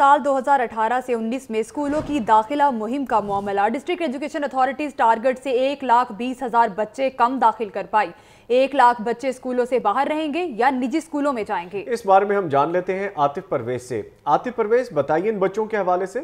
سال دو ہزار اٹھارہ سے انیس میں اسکولوں کی داخلہ مہم کا معاملہ ڈسٹرکٹ ایجوکیشن اتھارٹیز ٹارگٹ سے ایک لاکھ بیس ہزار بچے کم داخل کر پائی۔ ایک لاکھ بچے اسکولوں سے باہر رہیں گے یا نجی اسکولوں میں جائیں گے؟ اس بارے میں ہم جان لیتے ہیں آتف پرویز سے۔ آتف پرویز، بتائیے ان بچوں کے حوالے سے۔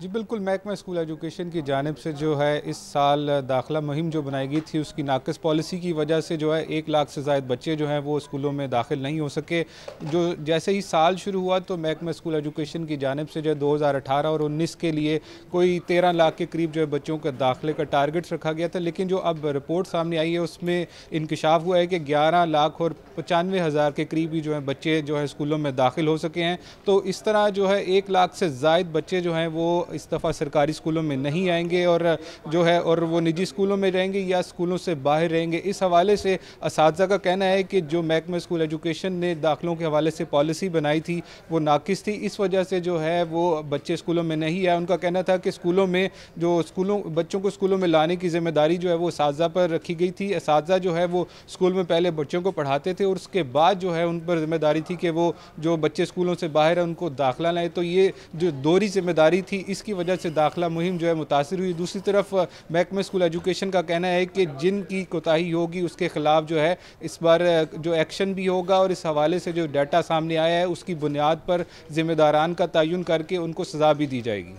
جی بالکل، محکمہ اسکول ایجوکیشن کی جانب سے جو ہے، اس سال داخلہ مہم جو بنائی گئی تھی، اس کی ناقص پالیسی کی وجہ سے جو ہے، ایک لاکھ سے زائد بچے جو ہیں، وہ اسکولوں میں داخل نہیں ہو سکے۔ جو جیسے ہی سال شروع ہوا، تو محکمہ اسکول ایجوکیشن کی جانب سے جو ہے، دو ہزار اٹھارہ اور انیس کے لیے کوئی تیرہ لاکھ کے قریب جو ہے، بچوں کے داخلے کا ٹارگٹ رکھا گیا تھا۔ لیکن جو اب رپورٹ سامنے آئی ہے، اس میں انکشاف ہوا ہے کہ گیارہ لاکھ اور پچانوے ہزار کے قریب ہی جو ہیں، بچے جو ہے اسکولوں میں داخل ہو سکے ہیں۔ تو اس طرح جو ہے، ایک لاکھ سے زائد بچے جو ہیں، وہ اس دفعہ سرکاری اسکولوں میں نہیں آئیں گے اور جو ہے اور وہ نجی اسکولوں میں رہیں گے یا اسکولوں سے باہر رہیں گے۔ اس حوالے سے اساتذہ کا کہنا ہے کہ جو محکمہ اسکول ایجوکیشن نے داخلوں کے حوالے سے پالیسی بنائی تھی، وہ ناقص تھی۔ اس وجہ سے جو ہے وہ بچے اسکولوں میں نہیں آئے۔ ان کا کہنا تھا کہ اسکولوں میں جو اسکولوں بچوں کو اسکولوں میں لانے کی ذمہ داری جو ہے وہ اساتذہ پر رکھی گئی تھی۔ اساتذہ جو ہے وہ اسکول میں پہلے بچوں کو پڑھاتے تھے اور اس کے بعد جو ہے ان پر ذمہ داری تھی کہ وہ جو بچے اسکولوں سے باہر ہیں ان کو داخلہ لائیں۔ تو یہ جو دوری ذمہ داری تھی اس کی وجہ سے داخلہ مہم جو ہے متاثر ہوئی۔ دوسری طرف محکمہ اسکول ایجوکیشن کا کہنا ہے کہ جن کی کوتاہی ہوگی، اس کے خلاف جو ہے اس بار جو ایکشن بھی ہوگا اور اس حوالے سے جو ڈیٹا سامنے آیا ہے، اس کی بنیاد پر ذمہ داران کا تعین کر کے ان کو سزا بھی دی جائے گی۔